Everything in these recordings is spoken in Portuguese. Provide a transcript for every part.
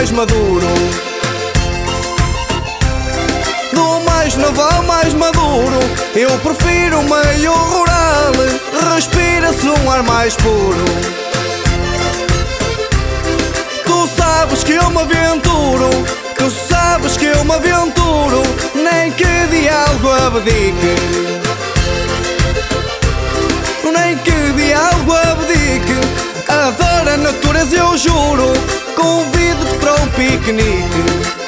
mais maduro. Do mais novo ao mais maduro, eu prefiro o meio rural. Respira-se um ar mais puro. Tu sabes que eu me aventuro, tu sabes que eu me aventuro, nem que diálogo abdique. Nem que diálogo abdique. Adoro a natureza, eu juro. Convido-te para um piquenique.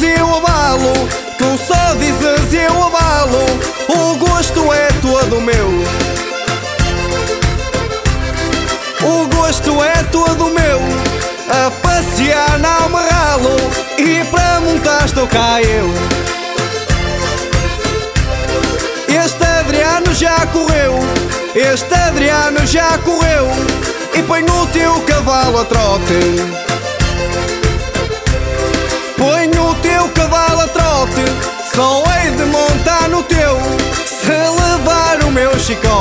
Dizes eu abalo, tu só dizes eu abalo. O gosto é todo meu. O gosto é todo meu. A passear não me ralo e para montar estou cá eu. Este Adriano já correu, este Adriano já correu e põe o teu cavalo a trote. Levar o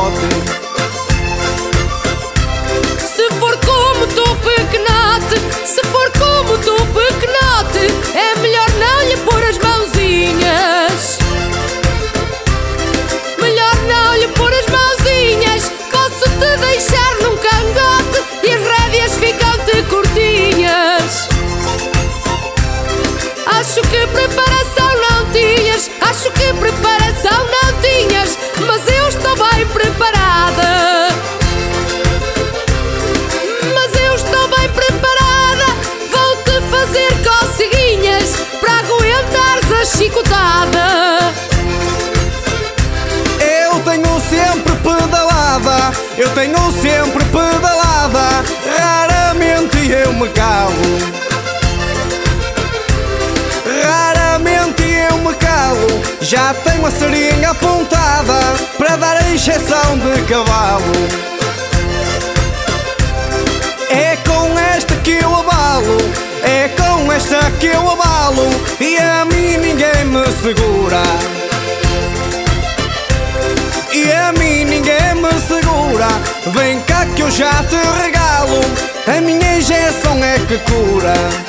estou bem preparada. Mas eu estou bem preparada, vou-te fazer coceguinhas para aguentares a chicotada. Eu tenho sempre pedalada, eu tenho sempre pedalada, raramente eu me calo. Raramente eu me calo, já tenho a seringa apontada cavalo. É com esta que eu abalo, é com esta que eu abalo, e a mim ninguém me segura. E a mim ninguém me segura Vem cá que eu já te regalo A minha injeção é que cura